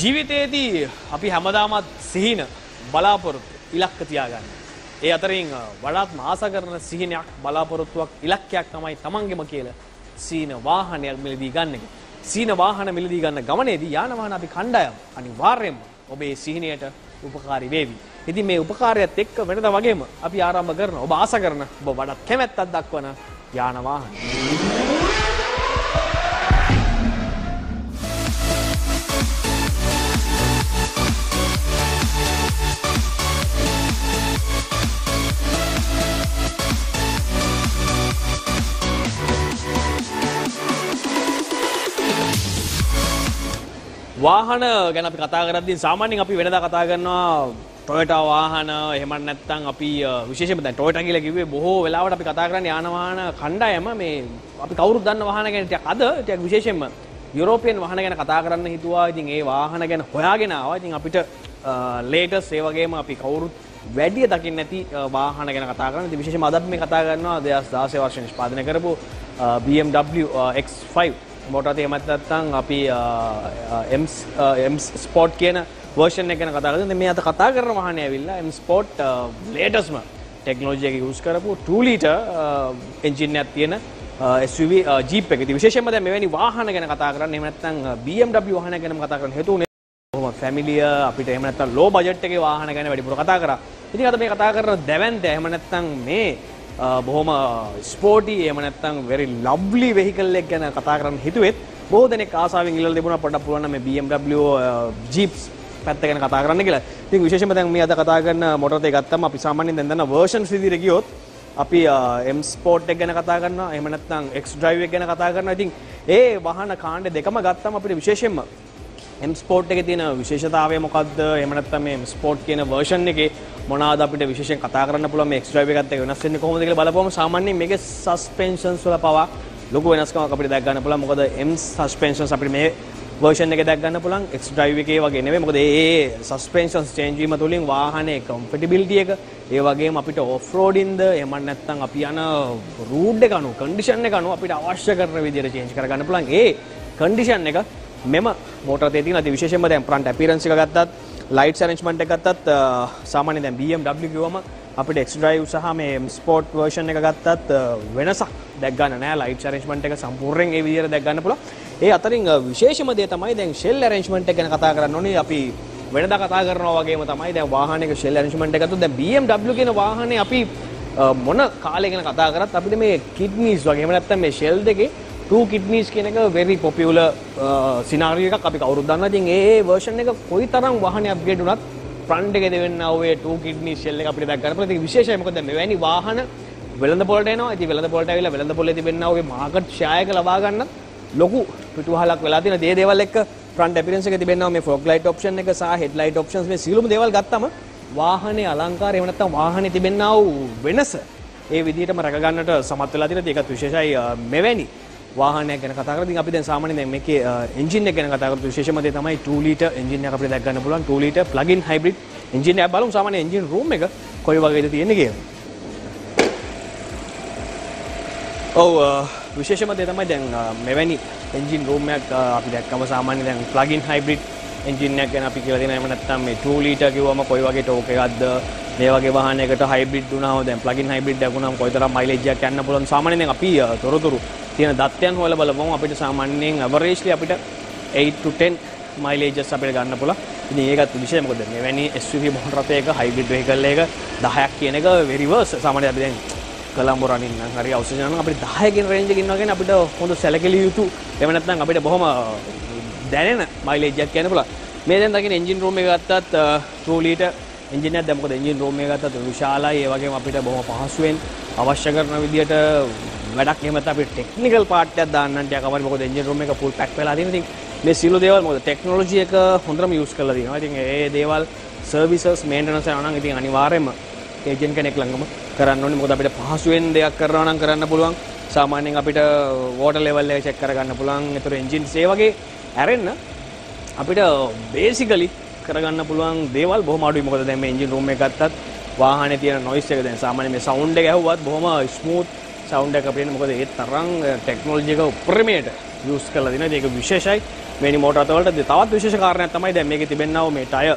ජීවිතයේදී අපි හැමදාමත් සිහින බලාපොරොත්තු ඉලක්ක තියාගන්න. ඒ අතරින් වඩාත් ආස කරන සිහිනයක් බලාපොරොත්තුවක් ඉලක්කයක් තමයි තමන්ගෙම කියලා සීන වාහනයක් මිලදී ගන්න එක. සීන වාහන මිලදී ගන්න ගමනේදී යාන වාහන අපි කණ්ඩායම් අනිවාර්යයෙන්ම ඔබේ සිහිනයට උපකාරී වේවි. ඉතින් මේ උපකාරයත් එක්ක වෙනද වගේම අපි ආරම්භ කරන ඔබ ආස කරන ඔබ වඩාත් කැමැත්තක් දක්වන යාන වාහන. වාහන ගැන අපි කතා කරද්දී සාමාන්‍යයෙන් අපි වෙනදා කතා කරනවා ටොයටා වාහන එහෙම නැත්නම් අපි විශේෂයෙන්ම දැන් ටොයටා කියලා කිව්වේ බොහෝ වෙලාවට අපි කතා කරන්නේ යාන වාහන කණ්ඩායම මේ අපි කවුරුත් දන්න වාහන ගැන ටිකක් අද ටිකක් විශේෂයෙන්ම යුරෝපියන් වාහන ගැන කතා කරන්න හිතුවා. ඉතින් ඒ වාහන ගැන හොයාගෙන ආවා. ඉතින් අපිට ලේටස් ඒ වගේම අපි කවුරුත් වැඩිය දකින්න නැති වාහන ගැන කතා කරන්න. ඉතින් විශේෂයෙන්ම අද අපි මේ කතා කරනවා 2016 වර්ෂයේ නිෂ්පාදනය කරපු BMW X5 මොටත් එහෙමත් නැත්නම් අපි M ස්පෝට් කියන වර්ෂන් එක ගැන කතා කරද්දී මේ අද කතා කරන වාහනේ ඇවිල්ලා M ස්පෝට් ලේටස්ම ටෙක්නොලොජි එක යූස් කරපු 2 ලීටර් එන්ජින් එකක් තියෙන SUV ජීප් එක. ඉතින් විශේෂයෙන්ම දැන් මෙවැනි වාහන ගැන කතා කරන්න එහෙම නැත්නම් BMW වාහන ගැනම කතා කරන්න හේතු උනේ බොහොම ෆැමිලිය අපිට එහෙම නැත්නම් ලෝ බජට් එකේ වාහන ගැන වැඩිපුර කතා කරා. ඉතින් අද මේ කතා කරන දැවැන්ත එහෙම නැත්නම් මේ බොහොම ස්පෝටි එහෙම නැත්නම් very lovely vehicle එක ගැන කතා කරන්න හිතුවෙත් බොහෝ දෙනෙක් ආසාවෙන් ඉල්ලලා තිබුණා පොඩ්ඩක් පුළුවන් නම් මේ BMW Jeeps පැත්ත ගැන කතා කරන්න කියලා. ඉතින් විශේෂයෙන්ම දැන් මේ අද කතා කරන මොටර් එක ගත්තම අපි සාමාන්‍යයෙන් දැන් දන්න versions විදිහට ගියොත් අපි M Sport එක ගැන කතා කරනවා. එහෙම නැත්නම් X Drive එක ගැන කතා කරනවා. ඉතින් ඒ වාහන කාණ්ඩ දෙකම ගත්තම අපිට විශේෂයෙන්ම M Sport එකේ තියෙන විශේෂතාවය මොකද්ද? එහෙම නැත්නම් මේ M Sport කියන version එකේ මොනවාද අපිට විශේෂයෙන් කතා කරන්න පුළුවන් මේ X Drive එකත් එක්ක වෙනස් වෙන්නේ කොහොමද කියලා බලපුවම සාමාන්‍යයෙන් මේකේ suspensions වල පවා ලොකු වෙනස්කමක් අපිට දැක් ගන්න පුළුවන්. මොකද M suspensions අපිට මේ version එකේ දැක් ගන්න පුළුවන් X Drive එකේ වගේ නෙවෙයි. මොකද ඒ suspensions change වීම තුලින් වාහනේ comfortability එක ඒ වගේම අපිට off roading ද එහෙම නැත්නම් අපි යන route එක අනුව condition එක අනුව අපිට අවශ්‍ය කරන විදිහට change කරගන්න පුළුවන්. ඒ condition එක මෙම මෝටර් එකේ තියෙන අති විශේෂයෙන්ම දැන් front appearance එක ගත්තත් lights arrangement එක ගත්තත් සාමාන්‍යයෙන් දැන් BMW කිව්වම අපිට X drive සහ මේ sport version එක ගත්තත් වෙනසක් දැක් ගන්න නෑ lights arrangement එක සම්පූර්ණයෙන් ඒ විදිහට දැක් ගන්න පුළුවන්. ඒ අතරින් විශේෂම දේ තමයි දැන් shell arrangement එක ගැන කතා කරන්න ඕනේ. අපි වෙනදා කතා කරනවා වගේම තමයි දැන් වාහනයක shell arrangement එක ගත්තොත් දැන් BMW කියන වාහනේ අපි මොන කාලය ගැන කතා කරත් අපිට මේ kidneys වගේ එහෙම නැත්නම් මේ shell දෙකේ two kidneys කියන එක very popular uh, scenario එකක් අපි කවුරුත් දන්නවා. ඉතින් ඒ version එක කොයිතරම් වාහනේ upgrade වුණත් front එකේ දෙවෙන්න ආවේ two kidney shell එක අපිට දැක් ගන්න පුළුවන්. ඒක විශේෂයි. මොකද මෙවැනි වාහන වෙළඳ පොළට එනවා. ඉතින් වෙළඳ පොළට ඇවිල්ලා වෙළඳ පොළේ තිබෙනා වගේ මාකට් ෂෙයා එක ලබා ගන්න ලොකු පිටුවහලක් වෙලා තියෙන දේ දේවල් එක්ක front appearance එක තිබෙනවා මේ fog light option එක සහ headlight options මේ සියලුම දේවල් ගත්තම වාහනේ අලංකාරය එහෙම නැත්නම් වාහනේ තිබෙනා වූ වෙනස ඒ විදිහටම රැක ගන්නට සමත් වෙලා තියෙන ඒකත් විශේෂයි uh, මෙවැනි වාහනයක් ගැන කතා කරලා. ඉතින් අපි දැන් සාමාන්‍යයෙන් දැන් මේකේ එන්ජින් එක ගැන කතා කරලා විශේෂම දේ තමයි 2 ලීටර් එන්ජින් එකක් අපිට දැක් ගන්න පුළුවන්. 2 litre plug in hybrid engine එකක්. බලමු සාමාන්‍ය එන්ජින් රූම් එක කොයි වගේද තියෙන්නේ කියලා. ඔව් විශේෂම දේ තමයි දැන් මෙවැනි එන්ජින් රූම් එකක් අපි දැක්කම සාමාන්‍ය දැන් ප්ලග් ඉන් හයිබ්‍රිඩ් එන්ජින් එකක් ගැන අපි කියලා දෙනවා. එහෙම නැත්නම් මේ 2 ලීටර් කිව්වම කොයි වගේ ටෝක් එකක්ද? මේ වගේ වාහනයකට හයිබ්‍රිඩ් වුණාම දැන් ප්ලග් ඉන් හයිබ්‍රිඩ් එකක් වුණාම කොයිතරම් මයිලේජ් එකක් යන්න පුළුවන් සාමාන්‍යයෙන් දැන් අපි තොරතුරු තියෙන දත්තයන් හොයලා බලපුවම අපිට සාමාන්‍යයෙන් ඇවරේජ්ලි අපිට 8 to 10 මයිලේජස් අපිට ගන්න පුළුවන්. ඉතින් ඒකත් විශේෂ මොකද මෙවැනි SUV මොහොත රථයක හයිබ්‍රිඩ් වෙහිකල් එක 10ක් කියන එක very worse. සාමාන්‍යයෙන් අපි දැන් කොළඹ රනින් නම් හරි අවශ්‍ය නම් අපිට 10 කියන රේන්ජ් එකකින් ඉන්නවා කියන්නේ අපිට හොඳ සැලකිලි යුතු එහෙම නැත්නම් අපිට බොහොම දැනෙන මයිලේජ් එකක් කියන්න පුළුවන්. මේ දැන් දකින්න එන්ජින් රූම් එක ගත්තත් 2 ලීටර් එන්ජින් එකක් දැන් මොකද එන්ජින් රූම් එක ගත්තත් විශාලයි ඒ වගේම අපිට බොහොම පහසුවෙන් අවශ්‍ය කරන විදියට වැඩක් එහෙම නැත්නම් අපිට ටෙක්නිකල් පාර්ට් එකක් දාන්න ටිකක් අමාරුයි මොකද එන්ජින් රූම් එක ෆුල් පැක් වෙලා තියෙන ඉතින් මේ සියලු දේවල් මොකද ටෙක්නොලොජි එක හොඳටම යූස් කරලා තියෙනවා. ඉතින් ඒ දේවල් සර්විසස් මේන්ටනන්ස් යනවා නම් ඉතින් අනිවාර්යයෙන්ම ඒජන්ට් කෙනෙක් ළඟම කරන්න ඕනේ. මොකද අපිට පහසුවෙන් දෙයක් කරනවා නම් කරන්න පුළුවන්. සාමාන්‍යයෙන් අපිට වෝටර් ලෙවල් එක චෙක් කරගන්න පුළුවන්. ඒතර එන්ජින්ස් ඒ වගේ ඇරෙන්න අපිට බේසිකලි කරගන්න පුළුවන් දේවල් බොහොම අඩුයි. මොකද දැන් මේ එන්ජින් රූම් එක ගත්තත් වාහනේ තියෙන නොයිස් එක දැන් සාමාන්‍යයෙන් මේ සවුන්ඩ් එක ඇහුවත් බොහොම ස්මූත් සවුන්ඩ් එකක් අපිට එන්නේ. මොකද ඒ තරම් ටෙක්නොලොජි එක උප්‍රමයට යූස් කරලා දෙනවා. ඒක විශේෂයි. මෙනි මෝටරතවලට තවත් විශේෂ කාරණයක් තමයි දැන් මේකේ තිබෙන්නව මේ ටයර්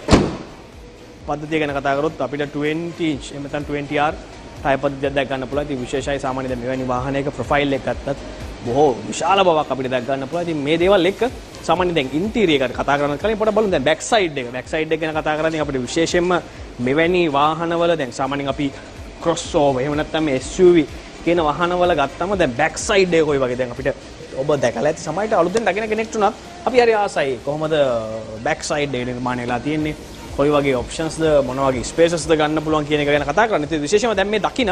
පද්ධතිය ගැන කතා කරොත් අපිට 20 ඉන්ච් එහෙම නැත්නම් 20R ටයර් පද්ධතියක් දැක් ගන්න පුළුවන්. ඉතින් විශේෂයි සාමාන්‍ය දැන් මෙවැනි වාහනයක ප්‍රොෆයිල් එක ගත්තත් බොහෝ විශාල බවක් අපිට දැක් ගන්න පුළුවන්. ඉතින් මේ දේවල් එක්ක සාමාන්‍ය දැන් ඉන්ටීරියර් එකට කතා කරන කලින් පොඩ්ඩක් බලමු දැන් බෑක් සයිඩ් එක. බෑක් සයිඩ් එක ගැන කතා කරන්නේ අපිට විශේෂයෙන්ම මෙවැනි වාහනවල දැන් සාමාන්‍යයෙන් අපි ක්‍රොස්ஓවර් එහෙම නැත්නම් SUV කියන වාහනවල ගත්තම දැන් බෑක් සයිඩ් එක කොයි වගේ දැන් අපිට ඔබ දැකලා ඇති සමහරට අලුතෙන් දකින කෙනෙක්ට උනත් අපි හරි ආසයි කොහොමද බෑක් සයිඩ් එක නිර්මාණය වෙලා තියෙන්නේ කොයි වගේ ඔප්ෂන්ස්ද මොන වගේ ස්පේසස්ද ගන්න පුළුවන් කියන එක ගැන කතා කරන්න. ඉතින් විශේෂයෙන්ම දැන් මේ දකින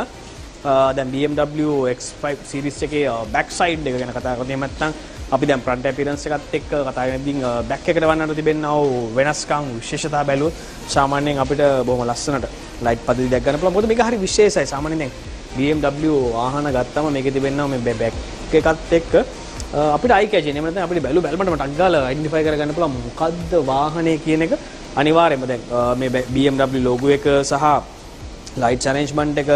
දැන් BMW X5 series එකේ බෑක් සයිඩ් එක ගැන කතා කරද්දී එහෙම නැත්නම් අපි දැන් ෆ්‍රන්ට් ඇපිරන්ස් එකත් එක්ක කතා කරනදී බෑක් එකට වන්නට තිබෙනා වූ වෙනස්කම් විශේෂතා බැලුවොත් සාමාන්‍යයෙන් අපිට බොහොම ලස්සනට ලයිට් පද්ධති දැක් ගන්න පුළුවන්. මොකද මේක හරි විශේෂයි. සාමාන්‍යයෙන් BMW වාහන ගත්තම මේකේ තිබෙනවා මේ බෑක් එකත් එක්ක. අපිට අයි කැචේ එහෙම නැත්නම් අපිට බැලු බැලමටම ටක් ගාලා අයිඩෙන්ටිෆයි කරගන්න පුළුවන් මොකද්ද වාහනේ කියන එක අනිවාර්යයෙන්ම දැන් මේ BMW ලෝගෝ එක සහ ලයිට් අරේන්ජ්මන්ට් එක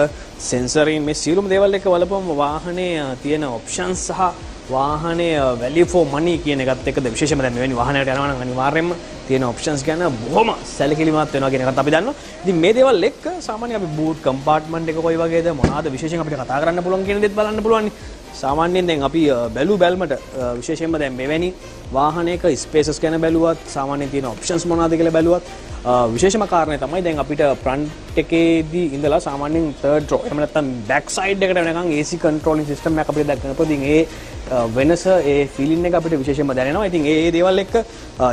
සෙන්සරින් මේ සියලුම දේවල් එක බලපුවම වාහනේ තියෙන ඔප්ෂන්ස් සහ වාහනේ වැලියු ෆෝ මනි කියන එකත් එක්කද විශේෂයෙන්ම දැන් මෙවැනි වාහනයකට යනවා නම් අනිවාර්යයෙන්ම තියෙන ඔප්ෂන්ස් ගැන බොහොම සැලකිලිමත් වෙනවා කියන එකත් අපි දන්නවා. ඉතින් මේ දේවල් එක්ක සාමාන්‍යයෙන් අපි බූට් කම්පාර්ට්මන්ට් එක කොයි වගේද මොනවාද විශේෂයෙන් අපිට කතා කරන්න පුළුවන් කියන දේත් බලන්න පුළුවන්. සාමාන්‍යයෙන් දැන් අපි බැලු බැල්මට විශේෂයෙන්ම දැන් මෙවැනි වාහනයක ස්පේසස් ගැන බැලුවත් සාමාන්‍යයෙන් තියෙන ඔප්ෂන්ස් මොනවද කියලා බැලුවත් විශේෂම කාරණය තමයි දැන් අපිට ෆ්‍රන්ට් එකේදී ඉඳලා සාමාන්‍යයෙන් තර්ඩ් රෝ එහෙම නැත්නම් බෑක් සයිඩ් එකට වෙනකන් AC කන්ට්‍රෝලින් සිස්ටම් එකක් අපිට දැක්කම ඉතින් ඒ වෙනස ඒ ෆීලින් එක අපිට විශේෂයෙන්ම දැනෙනවා. ඉතින් ඒ දේවල් එක්ක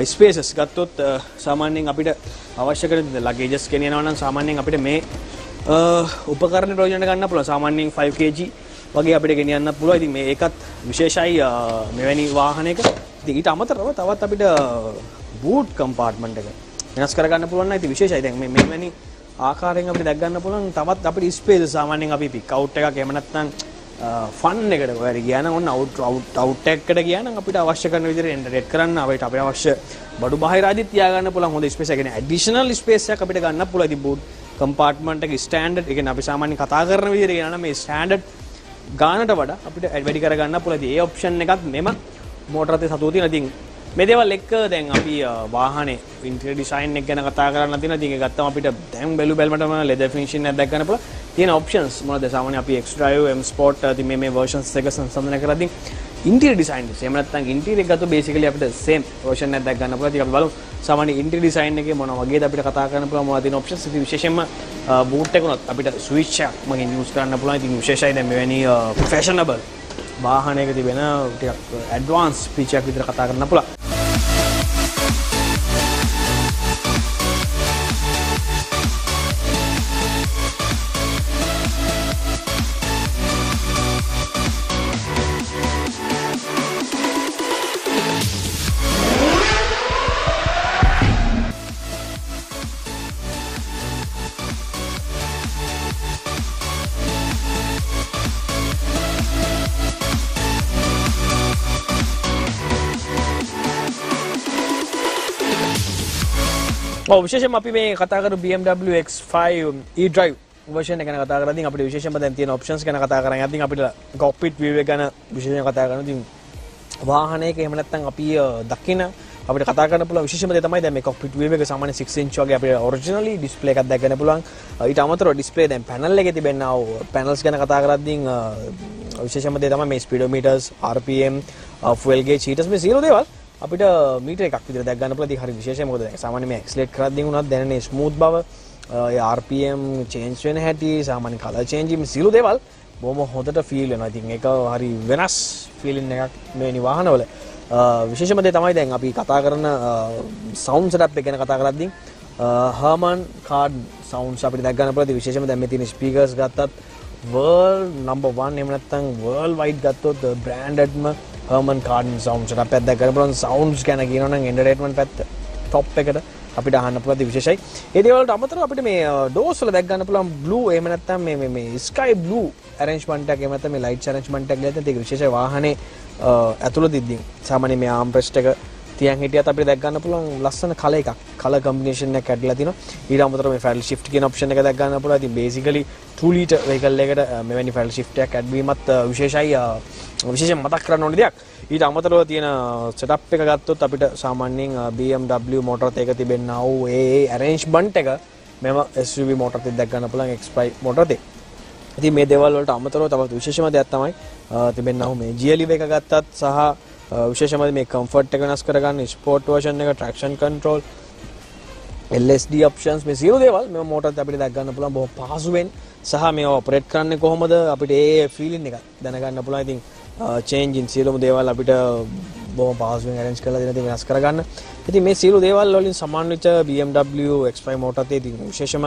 ස්පේසස් ගත්තොත් සාමාන්‍යයෙන් අපිට අවශ්‍ය කරන ලගේජස් ගෙනියනවා නම් සාමාන්‍යයෙන් අපිට මේ උපකරණ ප්‍රයෝජන ගන්න පුළුවන්. සාමාන්‍යයෙන් 5 kg වගේ අපිට ගෙනියන්න පුළුවන්. ඉතින් මේ ඒකත් විශේෂයි මෙවැනි වාහනයක. ඉතින් ඊට අමතරව තවත් අපිට බූට් කම්පාර්ට්මන්ට් එක වෙනස් කරගන්න පුළුවන් නම් ඉතින් විශේෂයි. දැන් මේ මෙවැනි ආකාරයෙන් අපිට දැක් ගන්න පුළුවන් තවත් අපිට ස්පේස් සාමාන්‍යයෙන් අපි පික් අවුට් එකක් එහෙම නැත්නම් ෆන් එකට ඔයාර ගියාන ඔන්න අවුට් අවුට් අවුට් එකකට ගියාන අපිට අවශ්‍ය කරන විදිහට එන්ටරේට් කරන්න අපිට අපේ අවශ්‍ය බඩු බාහිර ආදිත් තියාගන්න පුළුවන් හොඳ ස්පේස් එකක්. ඇඩිෂනල් ස්පේස් එකක් අපිට ගන්න පුළුවන්. ඉතින් බූට් කම්පාර්ට්මන්ට් එක ස්ටෑන්ඩඩ් ඒ කියන්නේ අපි සාමාන්‍යයෙන් කතා කරන විදිහට කියනවා නම් මේ ස්ටෑන්ඩඩ් ගානට වඩා අපිට වැඩි කරගන්න පුළුවන්. ඒ ඔප්ෂන් එකත් මෙම මෝටර් අතේ සතුව තියෙන. ඉතින් මේ දේවල් එක්ක දැන් අපි වාහනේ ඉන්ටීරියර් ඩිසයින් එක ගැන කතා කරන්න තියෙනවා. ඉතින් ඒක ගත්තම අපිට දැන් බැලු බැලමටම ලෙදර් ෆිනිෂින් එකක් දැක් ගන්න පුළුවන්. තියෙන ඔප්ෂන්ස් මොනවද? සාමාන්‍ය අපි X Drive, M Sport ඉතින් මේ මේ versions එක සංසන්දනය කරද්දී ඉන්ටීරියර් ඩිසයින් එක එහෙම නැත්නම් ඉන්ටීරියර් එක ගත්තොත් බේසිකලි අපිට සේම් version එකක් දැක් ගන්න පුළුවන්. ඉතින් අපි බලමු සාමාන්‍ය ඉන්ටීරියර් ඩිසයින් එකේ මොන වගේද අපිට කතා කරන්න පුළුවන් මොනවද තියෙන ඔප්ෂන්ස්. ඉතින් විශේෂයෙන්ම බූට් එක උනත් අපිට ස්විච් එකක් මගින් යූස් කරන්න පුළුවන්. ඉතින් විශේෂයි දැන් මෙවැනි ප්‍රොෆෙෂනබල් වාහනයක තිබෙන ටිකක් ඇඩ්වාන්ස් ෆීචර් එකක් විතර කතා කරන්න පුළුවන්. විශේෂම අපි මේ කතාකර BMW X5 e-drive වර්ෂන් එක ගැන කතා කරද්දී අපිට විශේෂයෙන්ම දැන් තියෙන ඔප්ෂන්ස් ගැන කතා කරන් යද්දී අපිට cockpit view එක ගැන විශේෂයෙන් කතා කරනවා. ඉතින් වාහනයක එහෙම නැත්නම් අපි දකින අපිට කතා කරන්න පුළුවන් විශේෂම දේ තමයි දැන් මේ cockpit view එක සාමාන්‍ය 6 inch වගේ අපිට originally display එකක් දැක්කන්න පුළුවන්. ඊට අමතරව display දැන් panel එකේ තිබෙනා වූ panels ගැන කතා කරද්දී විශේෂම දේ තමයි මේ speedometers, RPM, fuel gauge, heaters මේ සියලු දේවල් අපිට මීටර එකක් විදිහට දැක් ගන්න පුළුවන්. හරි විශේෂයි මොකද දැන් සාමාන්‍ය මේ ඇක්සලරේට් කරද්දී වුණත් දැනෙන ස්මූත් බව, ඒ RPM චේන්ජ් වෙන හැටි, සාමාන්‍ය කලර් චේන්ජින් සියලු දේවල් බොහොම හොඳට ෆීල් වෙනවා. ඉතින් ඒක හරි වෙනස් ෆීලින් එකක් මේ වාහනවල. විශේෂම දේ තමයි දැන් අපි කතා කරන සවුන්ඩ් සෙටප් එක ගැන කතා කරද්දී හර්මන් කාඩ් සවුන්ඩ්ස් අපිට දැක් ගන්න පුළුවන්. විශේෂම දැන් මේ තියෙන ස්පීකර්ස් ගත්තත් වර්ල්ඩ් නම්බර් 1 එහෙම නැත්නම් වර්ල්ඩ් වයිඩ් ගත්තොත් බ්‍රෑන්ඩඩ්ම හර්මන් කාඩන් සවුන්ඩ්ස් එක පැත්ත කරන පුළුවන් සවුන්ඩ්ස් ගැන කියනවා නම් එන්ටර්ටේන්මන්ට් පැත්ත টොප් එකට අපිට අහන්න පුළුවන් විශේෂයි. ඒ දේවල්ට අමතරව අපිට මේ ඩෝස් වල දැක් ගන්න පුළුවන් බ්ලූ එහෙම නැත්නම් මේ මේ මේ ස්කයි බ්ලූ ඇරේන්ජ්මන්ට් එකක් එහෙම නැත්නම් මේ ලයිට්ස් ඇරේන්ජ්මන්ට් එකක් ගියත් ඒක විශේෂයි වාහනේ ඇතුළත ඉද්දී සාමාන්‍ය මේ ආම් ප්‍රෙස්ට් එක තියන් හිටියත් අපිට දැක් ගන්න පුළුවන් ලස්සන කල එකක් කල කම්බිනේෂන් එකක් ඇඩලා තිනවා ඊට අමතරව මේ ෆැඩල් ෂිෆ්ට් කියන ඔප්ෂන් එක දැක් ගන්න පුළුවන් ඉතින් බේසිකලි 2 ලීටර් වෙහිකල් එකකට මෙවැනි ෆැඩල් ෂිෆ්ට් එකක් ඇඩ් වීමත් විශේෂයි විශේෂයෙන් මතක් කරන්න ඕන දෙයක්. ඊට අමතරව තියෙන සෙටප් එක ගත්තොත් අපිට සාමාන්‍යයෙන් BMW මෝටර් එකක තිබෙනා වූ ඒ ඇරේන්ජ්මන්ට් එක මෙම SUV මෝටර් එකෙන් දැක් ගන්න පුළුවන් X5 මෝටර් එකේ ඉතින් මේ දේවල් වලට අමතරව තවත් විශේෂම දෙයක් තමයි තිබෙනා වූ මේ GLE එක ගත්තත් සහ විශේෂම මේ කම්ෆර්ට් එක වෙනස් කරගන්න ස්පෝර්ට් වර්ෂන් එක ට්‍රැක්ෂන් කන්ට්‍රෝල් LSD ඔප්ෂන්ස් මේ සියලු දේවල් මේ මෝටර් අපිට දැක් ගන්න පුළුවන් බොහොම පහසුවෙන්. සහ මේව ඔපරේට් කරන්නේ කොහොමද? අපිට ඒ ෆීලින් එක දැනගන්න පුළුවන්. ඉතින් චේන්ජ් ඉන් සියලුම දේවල් අපිට බොහොම පහසුවෙන් අරේන්ජ් කරලා දෙන ඉතින් වෙනස් කරගන්න. ඉතින් මේ සියලු දේවල් වලින් සමන්විත BMW X5 මෝටර් එකේ ඉතින් විශේෂම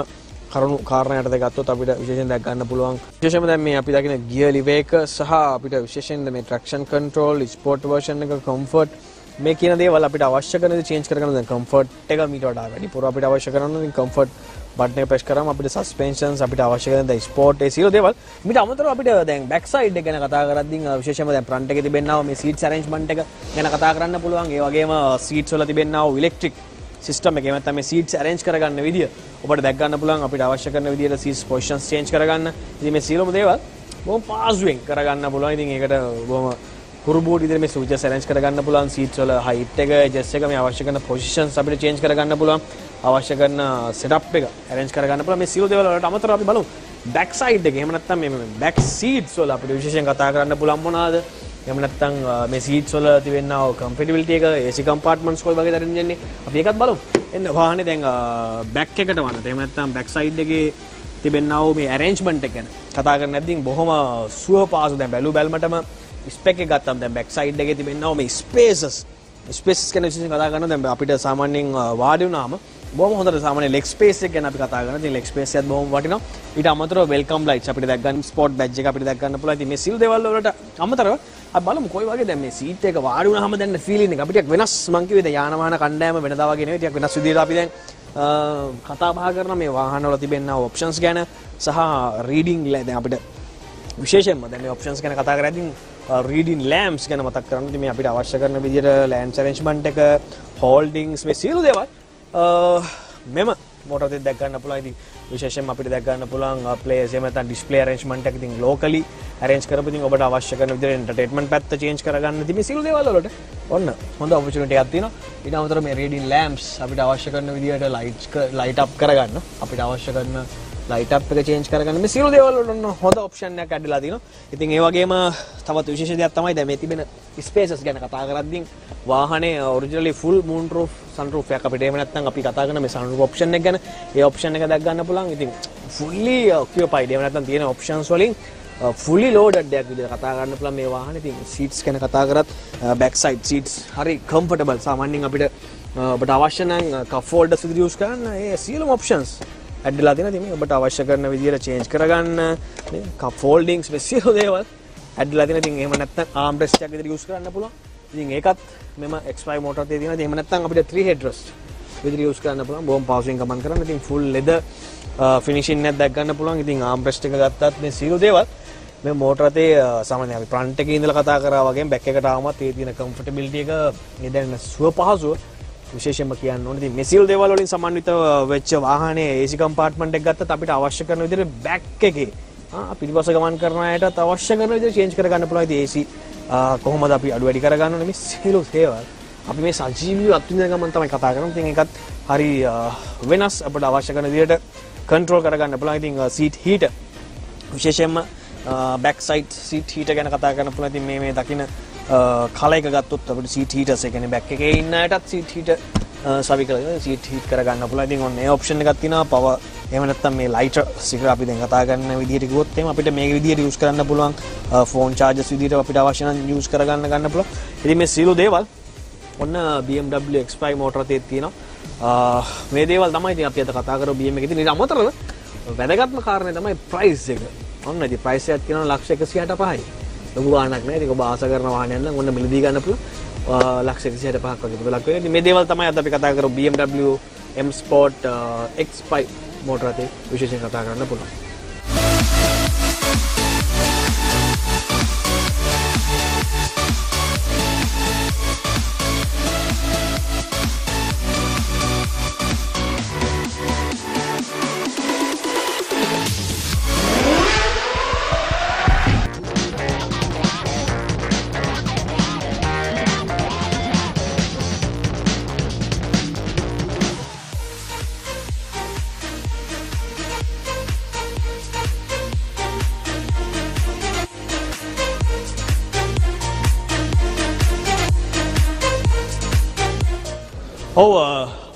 කරුණු කාරණයට ගත්තොත් අපිට විශේෂයෙන් දැක් ගන්න පුළුවන් විශේෂයෙන්ම දැන් මේ අපි දකින ගියර් ලිවර් එක සහ අපිට විශේෂයෙන් මේ ට්‍රැක්ෂන් කන්ට්‍රෝල් ස්පෝර්ට් වර්ෂන් එක කම්ෆර්ට් මේ කියන දේවල් අපිට අවශ්‍ය කරන දේ චේන්ජ් කරගන්න දැන් කම්ෆර්ට් එක මීට වඩා වැඩිපුර අපිට අවශ්‍ය කරන දේ කම්ෆර්ට් බටන් එක ප්‍රෙස් කරාම අපිට සස්පෙන්ෂන්ස් අපිට අවශ්‍ය කරන දැන් ස්පෝර්ට් ඒ සියලු දේවල් මීට අමතරව අපිට දැන් බෑක් සයිඩ් එක ගැන කතා කරද්දී විශේෂයෙන්ම දැන් ෆ්‍රන්ට් එකේ තිබෙනා මේ සීට්ස් අරේන්ජ්මන්ට් එක ගැන කතා කරන්න පුළුවන් ඒ වගේම සීට්ස් වල තිබෙනා ඉලෙක්ට්‍රික් සිස්ටම් එක නැත්නම් මේ සීට්ස් arrange කරගන්න විදිය ඔබට දැක් ගන්න පුළුවන් අපිට අවශ්‍ය කරන විදියට සීට්ස් පොසිෂන්ස් චේන්ජ් කරගන්න. ඉතින් මේ සියලුම දේවල් බොහොම පාසුවෙන් කරගන්න පුළුවන්. ඉතින් ඒකට බොහොම කුරුබෝඩ් විදිහට මේ ස්විචස් arrange කරගන්න පුළුවන් සීට්ස් වල height එක adjust එක මේ අවශ්‍ය කරන පොසිෂන්ස් අපිට චේන්ජ් කරගන්න පුළුවන්. අවශ්‍ය කරන setup එක arrange කරගන්න පුළුවන්. මේ සියලු දේවල් වලට අමතරව අපි බලමු. බැක් සයිඩ් එක. එහෙම නැත්නම් මේ බැක් සීට්ස් වල අපිට විශේෂයෙන් කතා කරන්න පුළුවන් මොනවාද? එහෙම නැත්නම් මේ සීට්ස් වල තිබෙනා කම්ෆර්ටබිලිටි එක AC කම්පාර්ට්මන්ට්ස් කොයි වගේ දරින් දෙන්නේ අපි ඒකත් බලමු. එන්න වාහනේ දැන් බැක් එකට වන්නත්. එහෙම නැත්නම් බැක් සයිඩ් එකේ තිබෙනා වූ මේ ඇරේන්ජ්මන්ට් එක ගැන. කතා කරන්න නැද්දී බොහොම සුව පාසු. දැන් බැලු බැලමටම ස්පෙක් එක ගත්තම් දැන් බැක් සයිඩ් එකේ තිබෙනා වූ මේ ස්පේසස් ස්පේසස් ගැන විශේෂයෙන් කතා කරනවා. දැන් අපිට සාමාන්‍යයෙන් වාඩි වුණාම බොහොම හොඳට සාමාන්‍ය ලෙග් ස්පේස් එක ගැන අපි කතා කරනවා. ඉතින් ලෙග් ස්පේස් එකත් බොහොම වටිනවා. ඊට අමතරව වෙල්කම් ලයිට්ස් අපිට දැක් ගන්න ස්පොට් බැජ් එක අපිට දැක් ගන්න පුළුවන්. ඉතින් මේ සිල් දේවල් වලට අමතරව අපි බලමු කොයි වගේ දැන් මේ සීට් එක වාඩි වුණාම දැන් ෆීලින් එක අපිට වෙනස් මං කිව්වේ දැන් යාන වාහන කණ්ඩායම වෙනදා වගේ නෙවෙයි ටිකක් වෙනස් විදිහට අපි දැන් කතා බහ කරන මේ වාහන වල තිබෙනා ඔප්ෂන්ස් ගැන සහ රීඩින් දැන් අපිට විශේෂයෙන්ම දැන් මේ ඔප්ෂන්ස් ගැන කතා කරද්දී රීඩින් ලෑම්ස් ගැන මතක් කරන්න මේ අපිට අවශ්‍ය කරන විදිහට ලෑන්ඩ් අරේන්ජ්මන්ට් එක හෝල්ඩින්ග්ස් මේ සියලු දේවල් මෙම මෝටර් දැක් ගන්න පුළුවන්. ඉතින් විශේෂයෙන් අපිට දැක් ගන්න පුළුවන් ප්ලේස් එහෙම නැත්නම් ඩිස්ප්ලේ අරේන්ජ්මන්ට් එක. ඉතින් ලෝකලි අරේන්ජ් කරපු ඉතින් ඔබට අවශ්‍ය කරන විදිහට එන්ටර්ටේන්මන්ට් පැත්ත චේන්ජ් කරගන්න. ඉතින් මේ සියලු දේවල් වලට ඔන්න හොඳ ඔපචුනිටි එකක් තියෙනවා. ඊට අමතරව මේ රීඩින් ලෑම්ප්ස් අපිට අවශ්‍ය කරන විදිහට ලයිට් ලයිට් අප් කරගන්න. අපිට අවශ්‍ය කරන ලයිට් අප් එක චේන්ජ් කරගන්න. මේ සියලු දේවල් වල ඔන්න හොඳ ඔප්ෂන් එකක් ඇඩලා තිනවා ඉතින් ඒ වගේම තවත් විශේෂ දෙයක් තමයි දැන් මේ තිබෙන ස්පේසස් ගැන කතා කරද්දී වාහනේ originally full moon roof sun roof එකක් අපිට එහෙම නැත්නම් අපි කතා කරන මේ සන් රූෆ් ඔප්ෂන් එක ගැන. ඒ ඔප්ෂන් එක දැක් ගන්න පුළුවන්. ඉතින් ෆුල්ලි ඔකියුපයිඩ් uh, එහෙම නැත්නම් තියෙන ඔප්ෂන්ස් වලින් uh, ෆුලි ලෝඩඩ් දෙයක් විදිහට කතා කරන්න පුළුවන් මේ වාහනේ. ඉතින් සීට්ස් ගැන කතා කරත් බෑක් සයිඩ් සීට්ස් හරි කම්ෆර්ටබල් සාමාන්‍යයෙන් අපිට uh, ඔබට අවශ්‍ය නම් කප් ෆෝල්ඩර්ස් විදිහට යූස් කරන්න. ඒ සියලුම ඔප්ෂන්ස් ඇඩ්ලා තියෙනවා. ඉතින් ඔබට අවශ්‍ය කරන විදිහට චේන්ජ් කරගන්න මේ කප් ෆෝල්ඩින්ග්ස් මේ සියලු දේවල් ඇඩ්ලා තියෙනවා. ඉතින් එහෙම නැත්නම් ආම් රෙස්ට් එකක් විදිහට යූස් කරන්න පුළුවන්. ඉතින් ඒකත් මෙම X5 මෝටර් එකේ තියෙනවා. ඉතින් එහෙම නැත්නම් අපිට 3 head rest විදිහට යූස් කරන්න පුළුවන්. බොහොම පහසුවෙන් ගමන් කරන්න. ඉතින් ෆුල් ලෙදර් ෆිනිෂින් එකක් දැක් ගන්න පුළුවන්. ඉතින් ආම් රෙස්ට් එක ගත්තත් මේ සියලු දේවල් මේ මෝටර් එකේ uh, සාමාන්‍ය අපි ෆ්‍රන්ට් එකේ ඉඳලා කතා කරා වගේම බැක් එකට ආවමත් ඒ තියෙන කම්ෆර්ටබිලිටි එක මේ දැනෙන සුව පහසුව. විශේෂයෙන්ම කියන්න ඕනේ. ඉතින් මේ සියලු දේවල් වලින් සමන්විත වෙච්ච වාහනේ AC කම්පාර්ට්මන්ට් එක ගත්තත් අපිට අවශ්‍ය කරන විදිහට බැක් එකේ ආ පිටිපස්ස ගමන් කරන අයටත් අවශ්‍ය කරන විදිහට චේන්ජ් කරගන්න පුළුවන්. ඉතින් AC කොහොමද අපි අඩු වැඩි කරගන්න ඕනේ මේ සියලු දේවල්. අපි මේ සජීවීව අත්විඳින ගමන් තමයි කතා කරන්නේ. ඉතින් ඒකත් හරි වෙනස් අපිට අවශ්‍ය කරන විදිහට කන්ට්‍රෝල් කරගන්න පුළුවන්. ඉතින් සීට් හීටර් විශේෂයෙන්ම බැක් සයිට් සීට් හීටර් ගැන කතා කරන්න පුළුවන්. ඉතින් මේ මේ දකින්න කල එක ගත්තොත් අපිට සීට් හීටර්ස් ඒ කියන්නේ බැක් එකේ ඉන්න අයටත් සීට් හීටර් සවි කරගෙන සීට් හීට් කරගන්න පුළුවන්. ඉතින් ඔන්න ඒ ඔප්ෂන් එකක් තියෙනවා. පවර් එහෙම නැත්නම් මේ ලයිටර් සික අපි දැන් කතා කරන විදිහට කිව්වොත් එහෙම අපිට මේ විදිහට යූස් කරන්න පුළුවන්. ෆෝන් චාර්ජර්ස් විදිහට අපිට අවශ්‍ය නම් යූස් කරගන්න ගන්න පුළුවන්. ඉතින් මේ සියලු දේවල් ඔන්න BMW X5 මෝටර එකේ තියෙනවා. මේ දේවල් තමයි ඉතින් අපි අද කතා කරපු BM එකේ තියෙන අමතරව වැදගත්ම කාරණය තමයි ප්‍රයිස් එක. ඔන්න ඉතින් ප්‍රයිස් එකක් කියනවා ලක්ෂ 165යි. ලොකු ගාණක් නෑ. ඒක ඔබ ආස කරන වාහනයක් නම් ඔන්න මිලදී ගන්න පුළුවන්. ලක්ෂ 165ක් වගේ මුදලක් වෙනවා. මේ දේවල් තමයි අද අපි කතා කරපු BMW M Sport X5 මෝටර එකේ විශේෂයෙන් කතා කරන්න පුළුවන්.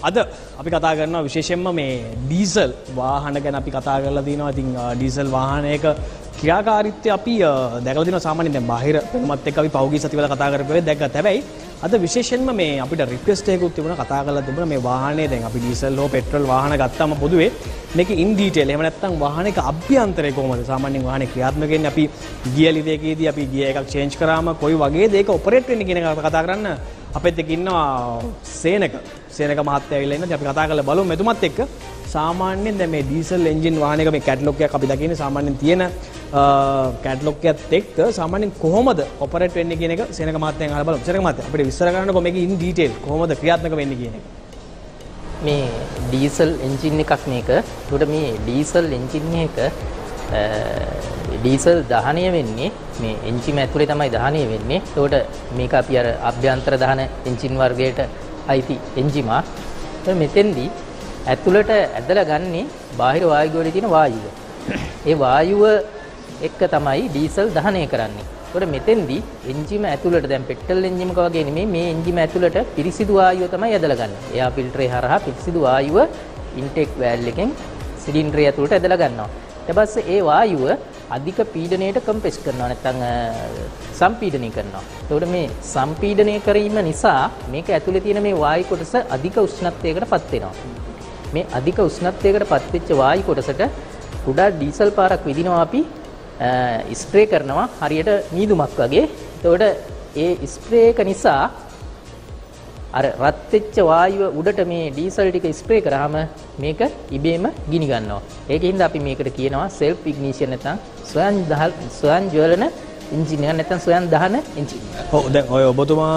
අද අපි කතා කරනවා විශේෂයෙන්ම මේ ඩීසල් වාහන ගැන අපි කතා කරලා තියෙනවා. ඉතින් ඩීසල් වාහනයක ක්‍රියාකාරීත්වය අපි දැකලා තියෙනවා සාමාන්‍යයෙන් දැන් බාහිර පෙනුමත් එක්ක අපි පෞගී සතිවල කතා කරපු වෙලාවේ දැක්ගත්. හැබැයි අද විශේෂයෙන්ම මේ අපිට රික්වෙස්ට් එකකුත් තිබුණා කතා කරලා තිබුණා මේ වාහනේ දැන් අපි ඩීසල් හෝ පෙට්‍රල් වාහන ගත්තාම පොදුවේ මේක ඉන් ඩීටේල් එහෙම නැත්නම් වාහනයක අභ්‍යන්තරය කොහොමද සාමාන්‍යයෙන් වාහනේ ක්‍රියාත්මක වෙන්නේ අපි ගියර් ලිවේකේදී අපි ගියර් එකක් චේන්ජ් කරාම කොයි වගේද ඒක ඔපරේට් වෙන්නේ කියන එක කතා කරන්න අපෙත් එක්ක ඉන්නවා සේනක සේනක මහත්තයා ඇවිල්ලා ඉන්නවා. අපි කතා කරලා බලමු. මෙතුමත් එක්ක සාමාන්‍යයෙන් දැන් මේ ඩීසල් එන්ජින් වාහනයක මේ කැටලොග් එකක් අපි දකින්නේ. සාමාන්‍යයෙන් තියෙන කැටලොග් එකත් එක්ක සාමාන්‍යයෙන් කොහොමද ඔපරේට් වෙන්නේ කියන එක සේනක මහත්තයන් අහලා බලමු. සේනක මහත්තයා අපිට විස්තර කරන්නකෝ මේක ඉන් ඩීටේල් කොහොමද ක්‍රියාත්මක වෙන්නේ කියන එක. මේ ඩීසල් එන්ජින් එකක් මේක. ඒකට මේ ඩීසල් එන්ජින් එක ඩීසල් දහනය වෙන්නේ මේ එන්ජිම ඇතුලේ තමයි දහනය වෙන්නේ. ඒකට මේක අපි අර අභ්‍යන්තර දහන එන්ජින් වර්ගයට අයිති එන්ජිමක්. මෙතෙන්දී ඇතුළට ඇදලා ගන්නේ බාහිර වායු ගෝලයේ තියෙන වායුව. ඒ වායුව එක්ක තමයි ඩීසල් දහනය කරන්නේ. ඒකට මෙතෙන්දී එන්ජිම ඇතුළට දැන් පෙට්‍රල් එන්ජිමක වගේ නෙමෙයි මේ එන්ජිම ඇතුළට පිරිසිදු වායුව තමයි ඇදලා ගන්න. එයා ෆිල්ටරේ හරහා පිරිසිදු වායුව ඉන්ටේක් වෑල් එකෙන් සිලින්ඩරය ඇතුළට ඇදලා ගන්නවා. ඊට පස්සේ ඒ වායුව අධික පීඩනයට කම්ප්‍රෙස් කරනවා නැත්නම් සම්පීඩනය කරනවා. ඒකට මේ සම්පීඩනය කිරීම නිසා මේක ඇතුලේ තියෙන මේ වායු කොටස අධික උෂ්ණත්වයකට පත් වෙනවා. මේ අධික උෂ්ණත්වයකට පත් වෙච්ච වායු කොටසට කුඩා ඩීසල් පාරක් විදිනවා අපි ස්ප්‍රේ කරනවා හරියට මීදුමක් වගේ. එතකොට ඒ ස්ප්‍රේ එක නිසා අර රත් වෙච්ච වායුව උඩට මේ ඩීසල් ටික ස්ප්‍රේ කරාම මේක ඉබේම ගිනි ගන්නවා. ඒකින්ද අපි මේකට කියනවා සෙල්ෆ් ඉග්නිෂන් නැත්නම් ස්වයං ස්වයං ජ්වලන එන්ජින් එක නැත්නම් ස්වයං දහන එන්ජින්. ඔව් දැන් ඔය ඔබතුමා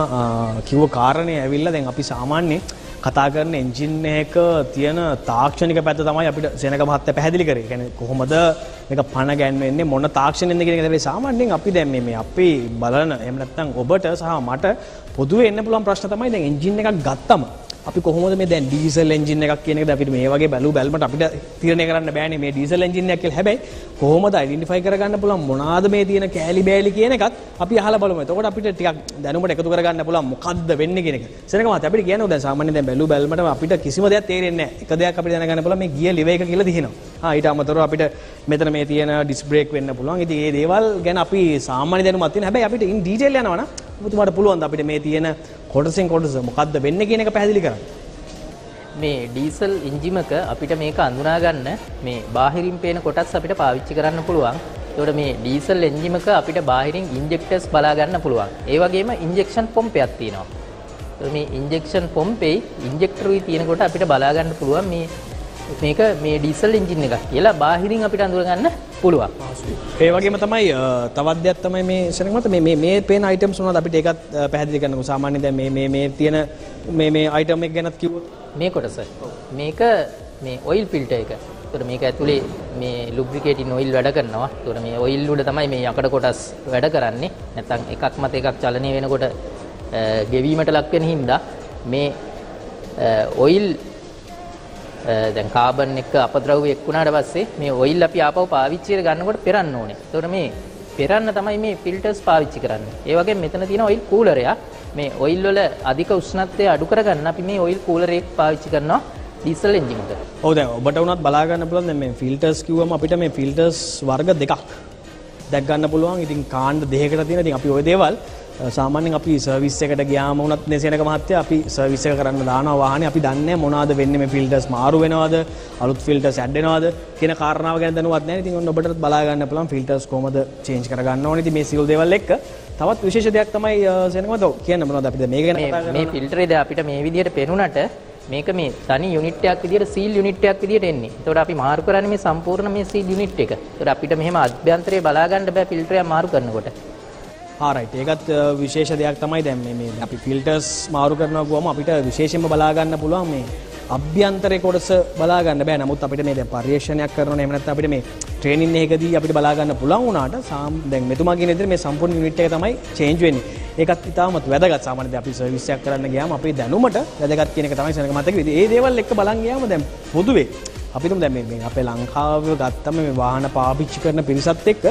කිව්ව කාරණේ ඇවිල්ලා දැන් අපි සාමාන්‍යයෙන් කතා කරන එන්ජින් එක තියෙන තාක්ෂණික පැත්ත තමයි අපිට සෙනක මහත්තයා පැහැදිලි කරේ. කියන්නේ කොහොමද මේක පණ ගැන්වෙන්නේ මොන තාක්ෂණයෙන්ද කියන එක තමයි සාමාන්‍යයෙන් අපි දැන් මේ මේ අපි බලන එහෙම නැත්නම් ඔබට සහ මට පොදුවේ එන්න පුළුවන් ප්‍රශ්න තමයි දැන් එන්ජින් එකක් ගත්තම අපි කොහොමද මේ දැන් ඩීසල් එන්ජින් එකක් කියන එකද අපිට මේ වගේ බැලු බැලමට අපිට තීරණය කරන්න බෑනේ මේ ඩීසල් එන්ජින් එකක් කියලා. හැබැයි කොහොමද අයිඩෙන්ටිෆයි කරගන්න පුළුවන් මොනවාද මේ තියෙන කෑලි බෑලි කියන එකත් අපි අහලා බලමු. එතකොට අපිට ටිකක් දැනුමට එකතු කරගන්න පුළුවන් මොකද්ද වෙන්නේ කියන එක. සෙනග මාත් අපිට කියනවා දැන් සාමාන්‍යයෙන් දැන් බැලු බැලමට අපිට කිසිම දෙයක් තේරෙන්නේ නැහැ. එක දෙයක් අපිට දැනගන්න පුළුවන් මේ ගිය ලිව එක කියලා තියෙනවා. ආ ඊට අමතරව අපිට මෙතන මේ තියෙන ඩිස් බ්‍රේක් වෙන්න පුළුවන්. ඉතින් මේ දේවල් ගැන අපි සාමාන්‍ය දැනුමක් තියෙන. හැබැයි අපිට ඉන් ඩීටේල් යනවා නම් ඔබතුමාට පුළුවන් ද අපිට මේ තියෙන කොටසෙන් කොටස මොකද්ද වෙන්නේ කියන එක පැහැදිලි කරන්න. මේ ඩීසල් එන්ජිමක අපිට මේක අඳුනා ගන්න මේ බාහිරින් පේන කොටස් අපිට පාවිච්චි කරන්න පුළුවන්. ඒකට මේ ඩීසල් එන්ජිමක අපිට බාහිරින් ඉන්ජෙක්ටර්ස් බලා ගන්න පුළුවන්. ඒ වගේම ඉන්ජෙක්ෂන් පොම්පයක් තියෙනවා. මේ ඉන්ජෙක්ෂන් පොම්පේ ඉන්ජෙක්ටරුයි තියෙනකොට අපිට බලා ගන්න පුළුවන් මේ මේක මේ ඩීසල් එන්ජින් එකක් කියලා බාහිරින් අපිට අඳුර ගන්න පුළුවන්. ඒ වගේම තමයි තවත් දෙයක් තමයි මේ සෙනග මත මේ මේ පේන අයිටම්ස් උනත් අපිට ඒකත් පැහැදිලි කරන්නකෝ. සාමාන්‍යයෙන් දැන් මේ මේ මේ තියෙන මේ මේ අයිටම් එක ගැනත් කිව්වොත් මේ කොටස. මේක මේ ඔයිල් ෆිල්ටර් එක. ඒතර මේක ඇතුලේ මේ ලුබ්‍රිකේටින් ඔයිල් වැඩ කරනවා. ඒතර මේ ඔයිල් උඩ තමයි මේ යකඩ කොටස් වැඩ කරන්නේ. නැත්නම් එකක් මත එකක් චලනය වෙනකොට ගෙවීමට ලක් වෙන හින්දා මේ ඔයිල් දැන් කාබන් එක අපද්‍රව්‍ය එක්ුණාට පස්සේ මේ ඔයිල් අපි ආපහු පාවිච්චියට ගන්නකොට පෙරන්න ඕනේ. ඒතකොට මේ පෙරන්න තමයි මේ ෆිල්ටර්ස් පාවිච්චි කරන්නේ. ඒ වගේම මෙතන තියෙන ඔයිල් කූලරයක්. මේ ඔයිල් වල අධික උෂ්ණත්වය අඩු කරගන්න අපි මේ ඔයිල් කූලර් එකක් පාවිච්චි කරනවා ඩීසල් එන්ජින් එකට. ඔව් දැන් ඔබට උනත් බලා ගන්න පුළුවන් දැන් මේ ෆිල්ටර්ස් කිව්වම අපිට මේ ෆිල්ටර්ස් වර්ග දෙකක් දැක් ගන්න පුළුවන්. ඉතින් කාණ්ඩ දෙකකට තියෙන ඉතින් අපි ওই දේවල් සාමාන්‍යයෙන් අපි සර්විස් එකට ගියාම වුණත් නේසේනක මහත්තයා අපි සර්විස් එක කරන්න දානවා වාහනේ අපි දන්නේ මොනවද වෙන්නේ මේ ෆිල්ටර්ස් මාරු වෙනවද අලුත් ෆිල්ටර්ස් ඇඩ් වෙනවද කියන කාරණාව ගැන දැනුවත් නැහැ. ඉතින් ඔන්න ඔබටත් බලා ගන්න පුළුවන් ෆිල්ටර්ස් කොහමද චේන්ජ් කරගන්න ඕනේ. ඉතින් මේ සියලු දේවල් එක්ක තවත් විශේෂ දෙයක් තමයි සේනක මහත්තයා කියන්න මොනවද අපිට මේ ගැන කතා කරන්න. මේ ෆිල්ටරේ අපිට මේ විදිහට පෙනුනට මේක මේ තනි යුනිට් එකක් විදිහට සීල් යුනිට් එකක් විදිහට එන්නේ. ඒතකොට අපි මාරු කරන්නේ මේ සම්පූර්ණ මේ සීල් යුනිට් එක. ඒතකොට අපිට මෙහෙම අභ්‍යන්තරේ බලා ගන්න බෑ ෆිල්ටරයක් මාරු කරනකොට. ආරයිට් ඒකත් විශේෂ දෙයක් තමයි දැන් මේ අපි ෆිල්ටර්ස් මාරු කරනවා ගුවම අපිට විශේෂයෙන්ම බලා ගන්න පුළුවන් මේ අභ්‍යන්තරේ කොටස බලා ගන්න බෑ. නමුත් අපිට මේ දැන් පරිශ්‍රණයක් කරනවා එහෙම නැත්නම් අපිට මේ ට්‍රේනින් එකකදී අපිට බලා ගන්න පුළුවන් වුණාට දැන් මෙතුමා කියන විදිහට මේ සම්පූර්ණ යුනිට් එක තමයි චේන්ජ් වෙන්නේ. ඒකත් ඉතාමත් වැදගත් සාමාන්‍යයෙන් අපි සර්විස් එකක් කරන්න ගියාම අපේ දැනුමට වැදගත් කියන එක තමයි සෙනග මතක වෙන්නේ. ඒ දේවල් එක්ක බලන් ගියාම දැන් පොදුවේ අපිටම දැන් මේ අපේ ලංකාව ගත්තම මේ වාහන පාවිච්චි කරන පිරිසත් එක්ක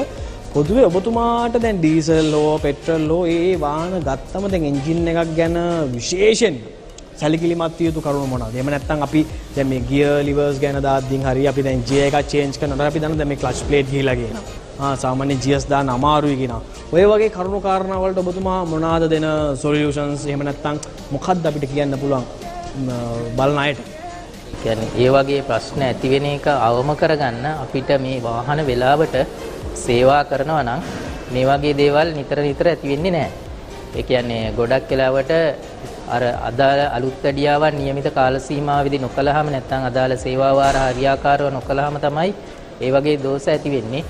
පොදුවේ ඔබතුමාට දැන් ඩීසල් හෝ පෙට්‍රල් හෝ ඒ වාහන ගත්තම දැන් එන්ජින් එකක් ගැන විශේෂයෙන් සැලකිලිමත් විය යුතු කරුණු මොනවද? එහෙම නැත්නම් අපි දැන් මේ ගියර් ලිවර්ස් ගැන දාද්දින් හරි අපි දැන් ගියර් එකක් චේන්ජ් කරනකොට අපි දන්නවා දැන් මේ ක්ලච් ප්ලේට් ගිහිලා කියනවා. ආ සාමාන්‍ය GS දාන්න අමාරුයි කියනවා. ඔය වගේ කරුණු කාරණා වලට ඔබතුමා මොනවාද දෙන සොලියුෂන්ස් එහෙම නැත්නම් මොකක්ද අපිට කියන්න පුළුවන් බලන අයට? කියන්නේ ඒ වගේ ප්‍රශ්න ඇති වෙන එක අවම කරගන්න අපිට මේ වාහන වෙලාවට සේවා කරනවා නම් මේ වගේ දේවල් නිතර නිතර ඇති වෙන්නේ නැහැ. ඒ කියන්නේ ගොඩක් වෙලාවට අර අදාළ අලුත් වැඩියාවන් નિયમિત කාල සීමාවෙදී නොකළාම නැත්නම් අදාළ සේවා වාර හරියාකාරව නොකළාම තමයි ඒ වගේ දෝෂ ඇති වෙන්නේ.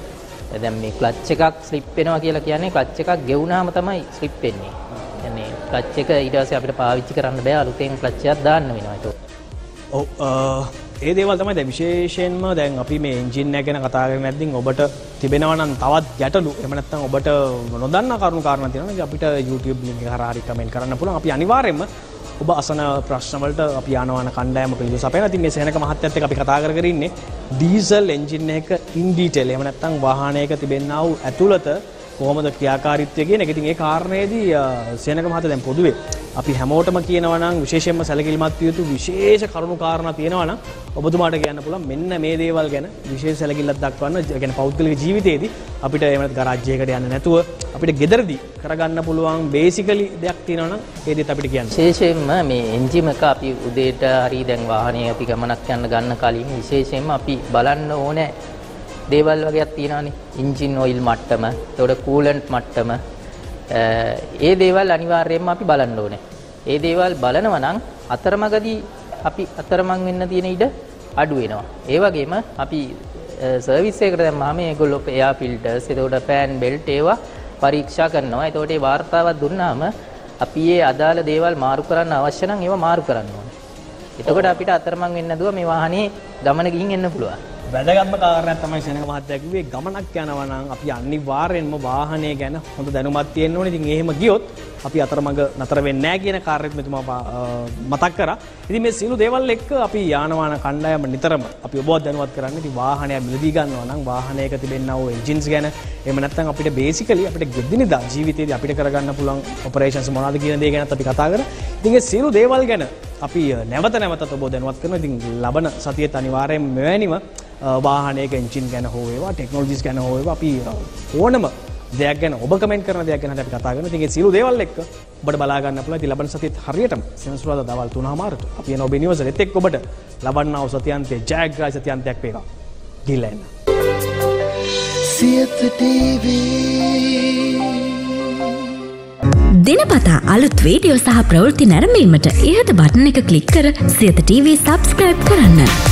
දැන් මේ ක්ලච් එකක් ස්ලිප් වෙනවා කියලා කියන්නේ ක්ලච් එකක් ගෙවුනාම තමයි ස්ලිප් වෙන්නේ. කියන්නේ ක්ලච් එක ඊට පස්සේ අපිට පාවිච්චි කරන්න බෑ අලුතෙන් ක්ලච් එකක් දාන්න වෙනවා ඒක. ඔව් ඒ දේවල් තමයි දැන් විශේෂයෙන්ම දැන් අපි මේ එන්ජින් එක ගැන කතා කරන්නේ නැත්නම් ඔබට තිබෙනවා නම් තවත් ගැටලු එහෙම නැත්නම් ඔබට නොදන්නා කරුණු කාරණා තියෙනවා නම් අපිට YouTube link එක හරහා හරි කමෙන්ට් කරන්න පුළුවන්. අපි අනිවාර්යයෙන්ම ඔබ අසන ප්‍රශ්න වලට අපි යනවාන කණ්ඩායම පිළිතුරු සපයනවා. ඉතින් මේ සේනක මහත්තයත් එක්ක අපි කතා කර කර ඉන්නේ ඩීසල් එන්ජින් එක ඉන් ඩීටේල් එහෙම නැත්නම් වාහනයක තිබෙනා වූ ඇතුළත කොහොමද ක්‍රියාකාරීත්වය කියන එක. ඉතින් ඒ කාරණේදී සේනක මහත්තයා දැන් පොදුවේ අපි හැමෝටම කියනවා නම් විශේෂයෙන්ම සැලකිලිමත් විය යුතු විශේෂ කරුණු කාරණා තියෙනවා නම් ඔබතුමාට කියන්න පුළුවන් මෙන්න මේ දේවල් ගැන විශේෂ සැලකිල්ලක් දක්වන්න. ඒ කියන්නේ පෞද්ගලික ජීවිතයේදී අපිට එහෙම නැත්නම් ගරාජ්‍යයකට යන්න නැතුව අපිට ගෙදරදී කරගන්න පුළුවන් බේසිකලි දෙයක් තියෙනවා නම් ඒ දෙත් අපිට කියන්න. විශේෂයෙන්ම මේ එන්ජිම එක අපි උදේට හරි දැන් වාහනේ අපි ගමනක් යන්න ගන්න කලින් විශේෂයෙන්ම අපි බලන්න ඕනේ දේවල් වගේක් තියෙනවානේ. එන්ජින් ඔයිල් මට්ටම, එතකොට කූලන්ට් මට්ටම, ඒ දේවල් අනිවාර්යයෙන්ම අපි බලන්න ඕනේ. ඒ දේවල් බලනවා නම් අතරමඟදී අපි අතරමං වෙන්න තියෙන ඉඩ අඩු වෙනවා. ඒ වගේම අපි සර්විස් එකකට දැම්මම මේගොල්ලෝ එයා ෆිල්ටර්ස්, එතකොට ෆෑන් බෙල්ට් ඒවා පරීක්ෂා කරනවා. එතකොට ඒ වාර්තාවක් දුන්නාම අපි ඒ අදාළ දේවල් මාරු කරන්න අවශ්‍ය නම් ඒවා මාරු කරන්න ඕනේ. එතකොට අපිට අතරමං වෙන්නේ නැතුව මේ වාහනේ ගමන ගිහින් එන්න පුළුවන්. වැදගත්ම කාරණයක් තමයි සෙනග මහත්තයා කිව්වේ ගමනක් යනවා නම් අපි අනිවාර්යෙන්ම වාහනය ගැන හොඳ දැනුමක් තියෙන්න ඕනේ. ඉතින් එහෙම ගියොත් අපි අතරමඟ නතර වෙන්නේ නැහැ කියන කාර්යයක් මෙතුමා මතක් කරා. ඉතින් මේ සියලු දේවල් එක්ක අපි යාන වාහන කණ්ඩායම නිතරම අපි ඔබවත් දැනුවත් කරන්නේ. ඉතින් වාහනය මිලදී ගන්නවා නම් වාහනයක තිබෙනා වූ එන්ජින්ස් ගැන එහෙම නැත්නම් අපිට බේසිකලි අපිට ගෙදිනදා ජීවිතේදී අපිට කරගන්න පුළුවන් ඔපරේෂන්ස් මොනවද කියන දේ ගැනත් අපි කතා කරා. ඉතින් ඒ සියලු දේවල් ගැන අපි නැවත නැවතත් ඔබ දැනුවත් කරනවා. ඉතින් ලබන සතියේත් අනිවාර්යයෙන්ම මෙවැනිම වාහනයක එන්ජින් ගැන හෝ ඒවා ටෙක්නොලොජිස් ගැන හෝ ඒවා අපි ඕනම දෙයක් ගැන ඔබ කමෙන්ට් කරන දෙයක් ගැන අපි කතා කරනවා. ඉතින් ඒ සියලු දේවල් එක්ක ඔබට බලා ගන්න පුළුවන්. ඉතින් ලබන සතියේත් හරියටම සෙනසුරාදා දවල් 3:00මාරට අපි එන ඔබේ නිවසට එතෙක් ඔබට ලබන්නා වූ සතියන්තයේ ජයග්‍රහී සතියන්තයක් වේවා. ගිහිල්ලා එන්න. සියත දිනපතා අලුත් වීඩියෝ සහ ප්‍රවෘත්ති නැරඹීමට ඉහත බටන එක ක්ලික් කර සියත TV සබස්ක්‍රයිබ් කරන්න.